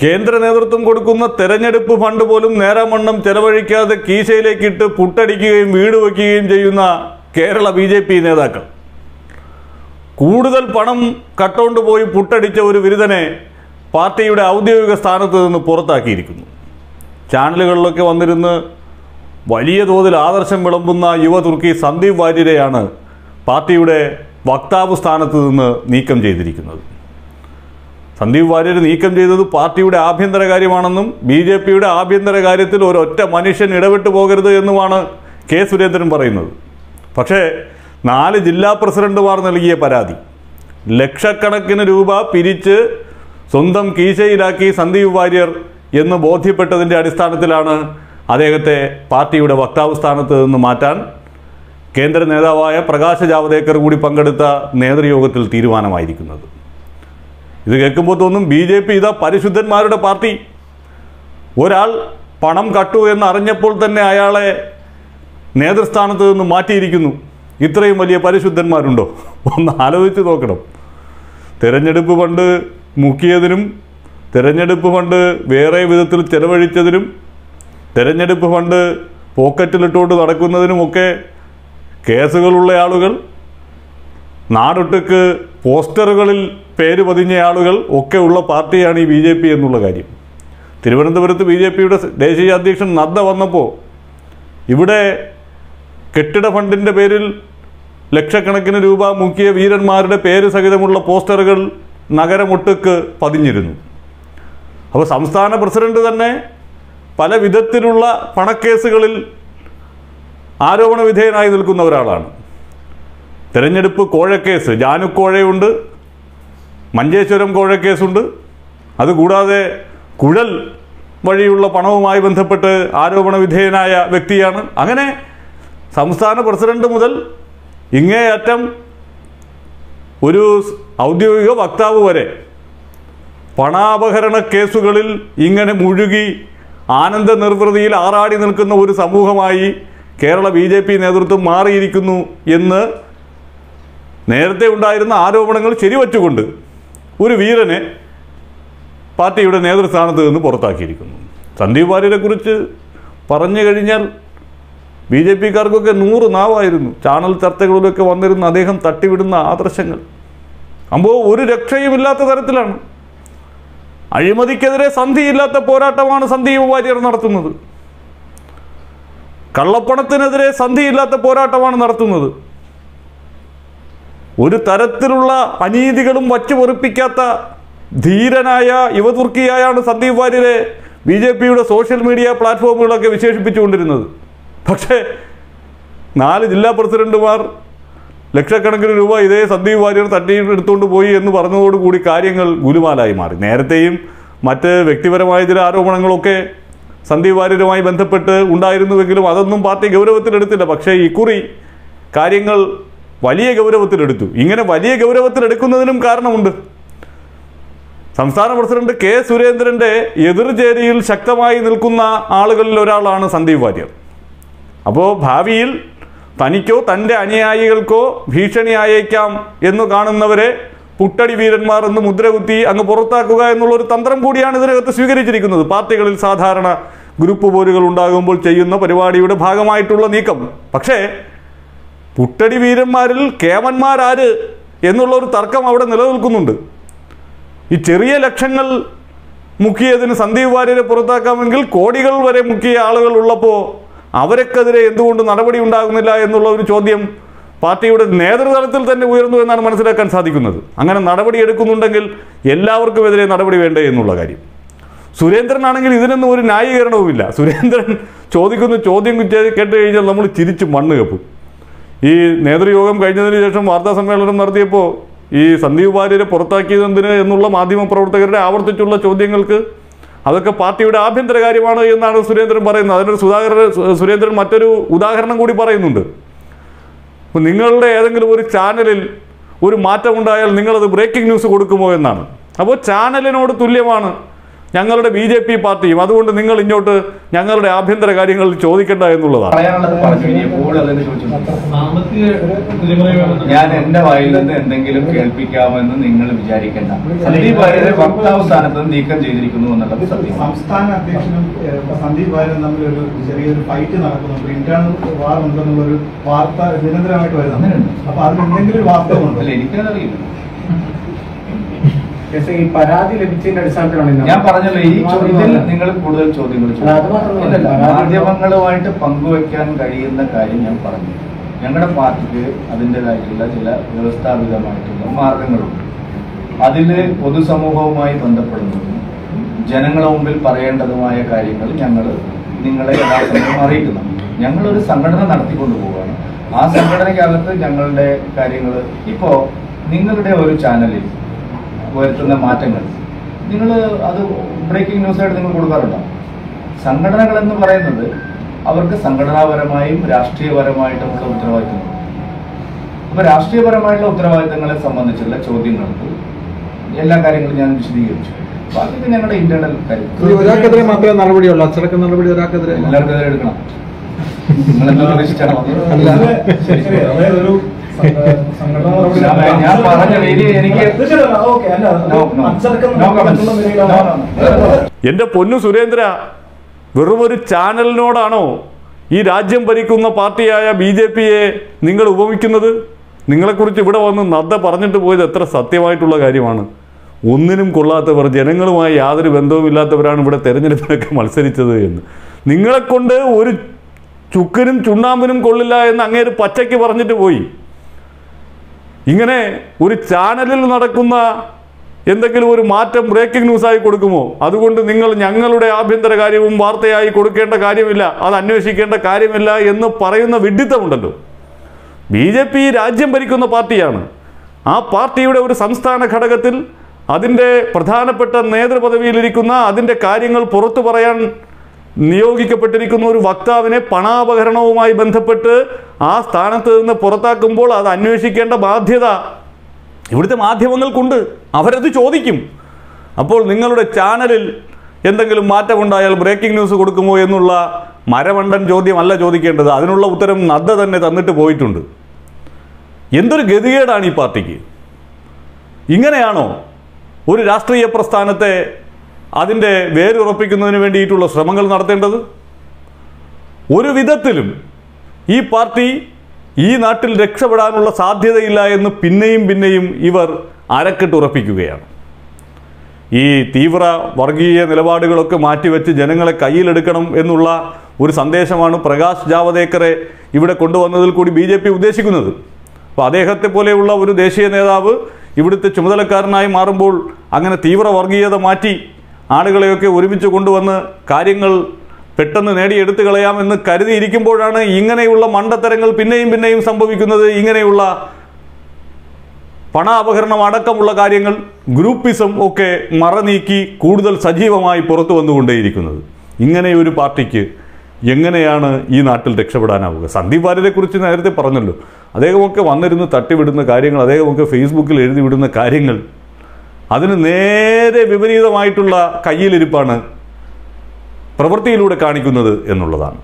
കേന്ദ്ര നേതൃത്വം കൊടുക്കുന്ന തെരഞ്ഞെടുപ്പ് ഫണ്ട് പോലും നേരാമണ്ണം ചെലവഴിക്കാതെ കീശയിലേക്കിട്ട് പുട്ടടിക്കുകയും വീട് വയ്ക്കുകയും ചെയ്യുന്ന കേരള ബി ജെ പി നേതാക്കൾ. കൂടുതൽ പണം കട്ടോണ്ട് പോയി പുട്ടടിച്ച ഒരു ബിരുദനെ പാർട്ടിയുടെ ഔദ്യോഗിക സ്ഥാനത്ത് നിന്ന് പുറത്താക്കിയിരിക്കുന്നു. ചാനലുകളിലൊക്കെ വന്നിരുന്ന് വലിയ തോതിൽ ആദർശം വിളമ്പുന്ന യുവ തുർക്കി സന്ദീപ് വാര്യരെയാണ് പാർട്ടിയുടെ വക്താവ് സ്ഥാനത്ത് നിന്ന് നീക്കം ചെയ്തിരിക്കുന്നത്. സന്ദീപ് വാര്യർ നീക്കം ചെയ്തത് പാർട്ടിയുടെ ആഭ്യന്തര കാര്യമാണെന്നും ബി ജെ പിയുടെ ആഭ്യന്തര കാര്യത്തിൽ ഒരൊറ്റ മനുഷ്യൻ ഇടപെട്ടു പോകരുത് എന്നുമാണ് കെ സുരേന്ദ്രൻ പറയുന്നത്. പക്ഷേ നാല് ജില്ലാ പ്രസിഡന്റുമാർ നൽകിയ പരാതി. ലക്ഷക്കണക്കിന് രൂപ പിരിച്ച് സ്വന്തം കീശയിലാക്കി സന്ദീപ് വാര്യർ എന്ന് ബോധ്യപ്പെട്ടതിന്റെ അടിസ്ഥാനത്തിലാണ് അദ്ദേഹത്തെ പാർട്ടിയുടെ വക്താവ് സ്ഥാനത്ത് നിന്ന് മാറ്റാൻ കേന്ദ്ര നേതാവായ പ്രകാശ് ജാവദേക്കർ കൂടി പങ്കെടുത്ത നേതൃയോഗത്തിൽ തീരുമാനമായിരിക്കുന്നത്. ഇത് കേൾക്കുമ്പോൾ തോന്നും ബി ജെ പി ഇതാ പരിശുദ്ധന്മാരുടെ പാർട്ടി. ഒരാൾ പണം കട്ടു എന്ന് അറിഞ്ഞപ്പോൾ തന്നെ അയാളെ നേതൃസ്ഥാനത്ത് നിന്ന് മാറ്റിയിരിക്കുന്നു. ഇത്രയും വലിയ പരിശുദ്ധന്മാരുണ്ടോ? ഒന്ന് ആലോചിച്ച് നോക്കണം. തിരഞ്ഞെടുപ്പ് ഫണ്ട് മുക്കിയതിനും തിരഞ്ഞെടുപ്പ് ഫണ്ട് വേറെ വിധത്തിൽ ചെലവഴിച്ചതിനും തിരഞ്ഞെടുപ്പ് ഫണ്ട് പോക്കറ്റിലിട്ടുകൊണ്ട് നടക്കുന്നതിനുമൊക്കെ കേസുകളുള്ള ആളുകൾ നാടൊട്ടുക്ക് പോസ്റ്ററുകളിൽ പേര് പതിഞ്ഞ ആളുകൾ ഒക്കെ ഉള്ള പാർട്ടിയാണ് ഈ ബി ജെ പി എന്നുള്ള കാര്യം. തിരുവനന്തപുരത്ത് ബി ജെ പിയുടെ ദേശീയ അധ്യക്ഷൻ നദ്ദ വന്നപ്പോൾ ഇവിടെ കെട്ടിട ഫണ്ടിന്റെ പേരിൽ ലക്ഷക്കണക്കിന് രൂപ മുക്കിയ വീരന്മാരുടെ പേര് സഹിതമുള്ള പോസ്റ്ററുകൾ നഗരമൊട്ടുക്ക് പതിഞ്ഞിരുന്നു. അപ്പോൾ സംസ്ഥാന പ്രസിഡന്റ് തന്നെ പല വിധത്തിലുള്ള പണക്കേസുകളിൽ ആരോപണ വിധേയനായി നിൽക്കുന്ന ഒരാളാണ്. തെരഞ്ഞെടുപ്പ് കോഴക്കേസ് ജാനുക്കോഴയുണ്ട് മഞ്ചേശ്വരം കോഴക്കേസുണ്ട്. അതുകൂടാതെ കുഴൽ വഴിയുള്ള പണവുമായി ബന്ധപ്പെട്ട് ആരോപണ വിധേയനായ വ്യക്തിയാണ്. അങ്ങനെ സംസ്ഥാന പ്രസിഡന്റ് മുതൽ ഇങ്ങേയറ്റം ഒരു ഔദ്യോഗിക വക്താവ് വരെ പണാപഹരണ കേസുകളിൽ ഇങ്ങനെ മുഴുകി ആനന്ദ നിർവൃതിയിൽ ആറാടി നിൽക്കുന്ന ഒരു സമൂഹമായി കേരള ബി നേതൃത്വം മാറിയിരിക്കുന്നു എന്ന് നേരത്തെ ഉണ്ടായിരുന്ന ആരോപണങ്ങൾ ശരിവച്ചുകൊണ്ട് ഒരു വീരനെ പാർട്ടിയുടെ നേതൃസ്ഥാനത്ത് നിന്ന് പുറത്താക്കിയിരിക്കുന്നു. സന്ദീപ് വാര്യരെ കുറിച്ച് പറഞ്ഞു കഴിഞ്ഞാൽ ബി ജെ പിക്കാർക്കൊക്കെ നൂറ് നാവായിരുന്നു. ചാനൽ ചർച്ചകളിലൊക്കെ വന്നിരുന്ന അദ്ദേഹം തട്ടിവിടുന്ന ആദർശങ്ങൾ. അമ്പോ ഒരു രക്ഷയുമില്ലാത്ത തരത്തിലാണ്. അഴിമതിക്കെതിരെ സന്ധിയില്ലാത്ത പോരാട്ടമാണ് സന്ദീപ് വാര്യർ നടത്തുന്നത്. കള്ളപ്പണത്തിനെതിരെ സന്ധിയില്ലാത്ത പോരാട്ടമാണ് നടത്തുന്നത്. ഒരു തരത്തിലുള്ള അനീതികളും വച്ചു പൊറിപ്പിക്കാത്ത ധീരനായ യുവതുർക്കിയായാണ് സന്ദീപ് വാര്യരെ ബി ജെ പിയുടെ സോഷ്യൽ മീഡിയ പ്ലാറ്റ്ഫോമുകളൊക്കെ വിശേഷിപ്പിച്ചുകൊണ്ടിരുന്നത്. പക്ഷേ നാല് ജില്ലാ പ്രസിഡന്റുമാർ ലക്ഷക്കണക്കിന് രൂപ ഇതേ സന്ദീപ് വാര്യർ തട്ടിയെടുത്തുകൊണ്ട് പോയി എന്ന് പറഞ്ഞതോടുകൂടി കാര്യങ്ങൾ ഗുലുമാലായി മാറി. നേരത്തെയും മറ്റ് വ്യക്തിപരമായ ചില ആരോപണങ്ങളൊക്കെ സന്ദീപ് വാര്യരുമായി ബന്ധപ്പെട്ട് ഉണ്ടായിരുന്നുവെങ്കിലും അതൊന്നും പാർട്ടി ഗൗരവത്തിലെടുത്തില്ല. പക്ഷേ ഇക്കുറി കാര്യങ്ങൾ വലിയ ഗൗരവത്തിലെടുത്തു. ഇങ്ങനെ വലിയ ഗൗരവത്തിലെടുക്കുന്നതിനും കാരണമുണ്ട്. സംസ്ഥാന പ്രസിഡന്റ് കെ സുരേന്ദ്രന്റെ എതിർചേരിയിൽ ശക്തമായി നിൽക്കുന്ന ആളുകളിൽ ഒരാളാണ് സന്ദീപ് വാര്യർ. അപ്പോൾ ഭാവിയിൽ തനിക്കോ തന്റെ അനുയായികൾക്കോ ഭീഷണിയായേക്കാം എന്ന് കാണുന്നവരെ പുട്ടടി വീരന്മാർ എന്ന് മുദ്രകുത്തി അങ്ങ് പുറത്താക്കുക എന്നുള്ളൊരു തന്ത്രം കൂടിയാണ് ഇതിനകത്ത് സ്വീകരിച്ചിരിക്കുന്നത്. പാർട്ടികളിൽ സാധാരണ ഗ്രൂപ്പ് പോരുകൾ ഉണ്ടാകുമ്പോൾ ചെയ്യുന്ന പരിപാടിയുടെ ഭാഗമായിട്ടുള്ള നീക്കം. പക്ഷേ പുട്ടടി വീരന്മാരിൽ കേമന്മാരാര് എന്നുള്ള ഒരു തർക്കം അവിടെ നിലനിൽക്കുന്നുണ്ട്. ഈ ചെറിയ ലക്ഷങ്ങൾ മുക്കിയതിന് സന്ദീപ് വാര്യരെ പുറത്താക്കാമെങ്കിൽ കോടികൾ വരെ മുക്കിയ ആളുകൾ ഉള്ളപ്പോൾ അവരൊക്കെതിരെ എന്തുകൊണ്ട് നടപടി ഉണ്ടാകുന്നില്ല എന്നുള്ള ഒരു ചോദ്യം പാർട്ടിയുടെ നേതൃതലത്തിൽ തന്നെ ഉയർന്നു എന്നാണ് മനസ്സിലാക്കാൻ സാധിക്കുന്നത്. അങ്ങനെ നടപടി എടുക്കുന്നുണ്ടെങ്കിൽ എല്ലാവർക്കുമെതിരെ നടപടി വേണ്ടേ എന്നുള്ള കാര്യം. സുരേന്ദ്രനാണെങ്കിൽ ഇതിനൊന്നും ഒരു ന്യായീകരണവുമില്ല. സുരേന്ദ്രൻ ചോദിക്കുന്ന ചോദ്യം കേട്ട് കഴിഞ്ഞാൽ നമ്മൾ ചിരിച്ച് മണ്ണ് കപ്പും. ഈ നേതൃയോഗം കഴിഞ്ഞതിന് ശേഷം വാർത്താ സമ്മേളനം നടത്തിയപ്പോൾ ഈ സന്ദീപ് വാര്യരെ പുറത്താക്കിയതെന്തിന് എന്നുള്ള മാധ്യമ പ്രവർത്തകരുടെ ആവർത്തിച്ചുള്ള ചോദ്യങ്ങൾക്ക് അതൊക്കെ പാർട്ടിയുടെ ആഭ്യന്തര കാര്യമാണ് എന്നാണ് സുരേന്ദ്രൻ പറയുന്നത്. അതിനൊരു സുധാകരൻ സുരേന്ദ്രൻ മറ്റൊരു ഉദാഹരണം കൂടി പറയുന്നുണ്ട്. അപ്പം നിങ്ങളുടെ ഏതെങ്കിലും ഒരു ചാനലിൽ ഒരു മാറ്റമുണ്ടായാൽ നിങ്ങളത് ബ്രേക്കിംഗ് ന്യൂസ് കൊടുക്കുമോ എന്നാണ്. അപ്പോൾ ചാനലിനോട് തുല്യമാണ് ഞങ്ങളുടെ ബി ജെ പി പാർട്ടിയും അതുകൊണ്ട് നിങ്ങൾ ഇങ്ങോട്ട് ഞങ്ങളുടെ ആഭ്യന്തര കാര്യങ്ങളിൽ ചോദിക്കണ്ട എന്നുള്ളതാണ്. ഞാൻ എന്റെ വായിൽ നിന്ന് എന്തെങ്കിലും കേൾപ്പിക്കാമെന്ന് നിങ്ങൾ വിചാരിക്കണ്ട. സന്ദീപ് വാര്യരെ വക്താവ് സ്ഥാനത്ത് നീക്കം ചെയ്തിരിക്കുന്നു എന്നുള്ളത് സത്യം. സംസ്ഥാന അധ്യക്ഷനും സന്ദീപ് വാര്യനും തമ്മിൽ ഒരു ചെറിയൊരു ഫൈറ്റ് നടക്കുന്നുണ്ട്. ഇന്റേണൽ വാർ ഉണ്ടെന്നുള്ളൊരു വാർത്ത നിരന്തരമായിട്ട് വരുന്നുണ്ട്. അപ്പൊ അതിന് എന്തെങ്കിലും വാർത്ത ഉണ്ടല്ലേ അല്ല എനിക്കതറിയില്ല. ഈ പരാതി ലഭിച്ചതിന്റെ അടിസ്ഥാനത്തിലാണ് ഞാൻ പറഞ്ഞല്ലോ ഈ ചോദ്യത്തിൽ നിങ്ങൾ കൂടുതൽ ചോദ്യങ്ങൾ മാധ്യമങ്ങളുമായിട്ട് പങ്കുവെക്കാൻ കഴിയുന്ന കാര്യം ഞാൻ പറഞ്ഞു. ഞങ്ങളുടെ പാർട്ടിക്ക് അതിന്റെതായിട്ടുള്ള ചില വ്യവസ്ഥാപിതമായിട്ടുള്ള മാർഗങ്ങളുണ്ട്. അതിൽ പൊതുസമൂഹവുമായി ബന്ധപ്പെടുന്നതും ജനങ്ങളുടെ മുമ്പിൽ പറയേണ്ടതുമായ കാര്യങ്ങൾ ഞങ്ങൾ നിങ്ങളെ യഥാസമയം അറിയിക്കുന്നു. ഞങ്ങളൊരു സംഘടന നടത്തിക്കൊണ്ടു പോവുകയാണ് ആ സംഘടനയ്ക്കകത്ത് ഞങ്ങളുടെ കാര്യങ്ങൾ ഇപ്പോൾ നിങ്ങളുടെ ഒരു ചാനലിൽ വരുത്തുന്ന മാറ്റങ്ങൾ. നിങ്ങൾ അത് ബ്രേക്കിംഗ് ന്യൂസ് ആയിട്ട് നിങ്ങൾ കൊടുക്കാറുണ്ടോ? സംഘടനകൾ എന്ന് പറയുന്നത് അവർക്ക് സംഘടനാപരമായും രാഷ്ട്രീയപരമായിട്ടുമുള്ള ഉത്തരവാദിത്തങ്ങൾ. അപ്പൊ രാഷ്ട്രീയപരമായിട്ടുള്ള ഉത്തരവാദിത്തങ്ങളെ സംബന്ധിച്ചുള്ള ചോദ്യങ്ങൾക്ക് എല്ലാ കാര്യങ്ങളും ഞാൻ വിശദീകരിച്ചു. ബാക്കി ഞങ്ങളുടെ ഇന്റേണൽ കാര്യം. ഒരാൾക്കെതിരെ മാത്രമേ നടപടിയുള്ളൂ. അച്ചടക്ക നടപടി ഒരാൾക്കെതിരെ എല്ലാവർക്കെതിരെ എടുക്കണം. നിങ്ങളെന്താ പ്രതീക്ഷിച്ചാണോ ഞാൻ-. എന്റെ പൊന്നു സുരേന്ദ്ര വെറും ഒരു ചാനലിനോടാണോ ഈ രാജ്യം ഭരിക്കുന്ന പാർട്ടിയായ ബി ജെ പിയെ നിങ്ങൾ ഉപമിക്കുന്നത്? നിങ്ങളെക്കുറിച്ച് ഇവിടെ വന്ന് നദ്ദ പറഞ്ഞിട്ട് പോയത് എത്ര സത്യമായിട്ടുള്ള കാര്യമാണ്. ഒന്നിനും കൊള്ളാത്തവർ ജനങ്ങളുമായി യാതൊരു ബന്ധവുമില്ലാത്തവരാണ് ഇവിടെ തെരഞ്ഞെടുപ്പിനൊക്കെ മത്സരിച്ചത് എന്ന്. നിങ്ങളെക്കൊണ്ട് ഒരു ചുക്കിനും ചുണ്ണാമ്പിനും കൊള്ളില്ല എന്ന് അങ്ങേര് പച്ചയ്ക്ക് പറഞ്ഞിട്ട് പോയി. ഇങ്ങനെ ഒരു ചാനലിൽ നടക്കുന്ന എന്തെങ്കിലും ഒരു മാറ്റം ബ്രേക്കിംഗ് ന്യൂസായി കൊടുക്കുമോ? അതുകൊണ്ട് നിങ്ങൾ ഞങ്ങളുടെ ആഭ്യന്തര കാര്യവും വാർത്തയായി കൊടുക്കേണ്ട കാര്യമില്ല അത് അന്വേഷിക്കേണ്ട കാര്യമില്ല എന്ന് പറയുന്ന വിഡിത്തമുണ്ടല്ലോ. ബി ജെ പി രാജ്യം ഭരിക്കുന്ന പാർട്ടിയാണ്. ആ പാർട്ടിയുടെ ഒരു സംസ്ഥാന ഘടകത്തിൽ അതിന്റെ പ്രധാനപ്പെട്ട നേതൃപദവിയിലിരിക്കുന്ന അതിന്റെ കാര്യങ്ങൾ പുറത്തു പറയാൻ നിയോഗിക്കപ്പെട്ടിരിക്കുന്ന ഒരു വക്താവിനെ പണാപകരണവുമായി ബന്ധപ്പെട്ട് ആ സ്ഥാനത്ത് നിന്ന് പുറത്താക്കുമ്പോൾ അത് അന്വേഷിക്കേണ്ട ബാധ്യത ഇവിടുത്തെ മാധ്യമങ്ങൾക്കുണ്ട്. അവരത് ചോദിക്കും. അപ്പോൾ നിങ്ങളുടെ ചാനലിൽ എന്തെങ്കിലും മാറ്റമുണ്ടായാൽ ബ്രേക്കിംഗ് ന്യൂസ് കൊടുക്കുമോ എന്നുള്ള മരമണ്ടൻ ചോദ്യമല്ല ചോദിക്കേണ്ടത്. അതിനുള്ള ഉത്തരം നദ്ദ തന്നെ തന്നിട്ട് പോയിട്ടുണ്ട്. എന്തൊരു ഗതികേടാണ് ഈ പാർട്ടിക്ക്? ഇങ്ങനെയാണോ ഒരു രാഷ്ട്രീയ പ്രസ്ഥാനത്തെ അതിന്റെ വേരുറപ്പിക്കുന്നതിന് വേണ്ടിയിട്ടുള്ള ശ്രമങ്ങൾ നടത്തേണ്ടത്? ഒരു വിധത്തിലും ഈ പാർട്ടി ഈ നാട്ടിൽ രക്ഷപ്പെടാനുള്ള സാധ്യതയില്ല എന്ന് പിന്നെയും പിന്നെയും ഇവർ അരക്കെട്ടുറപ്പിക്കുകയാണ് ഈ തീവ്ര വർഗീയ നിലപാടുകളൊക്കെ മാറ്റിവെച്ച് ജനങ്ങളെ കയ്യിലെടുക്കണം എന്നുള്ള ഒരു സന്ദേശമാണ് പ്രകാശ് ജാവദേക്കറെ ഇവിടെ കൊണ്ടുവന്നതിൽ കൂടി ബി ഉദ്ദേശിക്കുന്നത്. അപ്പോൾ അദ്ദേഹത്തെ പോലെയുള്ള ഒരു ദേശീയ നേതാവ് ഇവിടുത്തെ ചുമതലക്കാരനായി മാറുമ്പോൾ അങ്ങനെ തീവ്ര വർഗീയത മാറ്റി ആളുകളെയൊക്കെ ഒരുമിച്ച് കൊണ്ടുവന്ന് കാര്യങ്ങൾ പെട്ടെന്ന് നേടിയെടുത്തു കളയാമെന്ന് കരുതിയിരിക്കുമ്പോഴാണ് ഇങ്ങനെയുള്ള മണ്ടത്തരങ്ങൾ പിന്നെയും പിന്നെയും സംഭവിക്കുന്നത്. ഇങ്ങനെയുള്ള പണ അപഹരണം അടക്കമുള്ള കാര്യങ്ങൾ ഗ്രൂപ്പിസം ഒക്കെ മറനീക്കി കൂടുതൽ സജീവമായി പുറത്തു വന്നുകൊണ്ടേയിരിക്കുന്നത്. ഇങ്ങനെയൊരു പാർട്ടിക്ക് എങ്ങനെയാണ് ഈ നാട്ടിൽ രക്ഷപ്പെടാനാവുക? സന്ദീപ് വാര്യരെ കുറിച്ച് നേരത്തെ പറഞ്ഞല്ലോ. അദ്ദേഹമൊക്കെ വന്നിരുന്ന് തട്ടിവിടുന്ന കാര്യങ്ങൾ അദ്ദേഹമൊക്കെ ഫേസ്ബുക്കിൽ എഴുതി വിടുന്ന കാര്യങ്ങൾ അതിന് നേരെ വിപരീതമായിട്ടുള്ള കയ്യിലിരിപ്പാണ് പ്രവൃത്തിയിലൂടെ കാണിക്കുന്നത് എന്നുള്ളതാണ്.